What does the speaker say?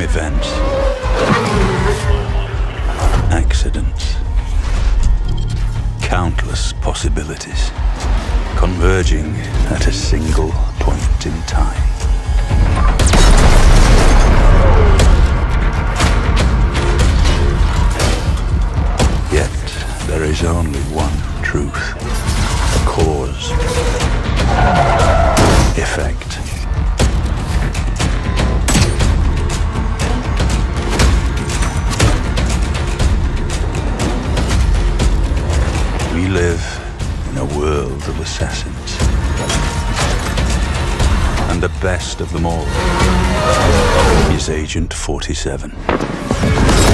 events, accidents, countless possibilities converging at a single point in time. Yet, there is only one truth, a cause. We live in a world of assassins. And the best of them all is Agent 47.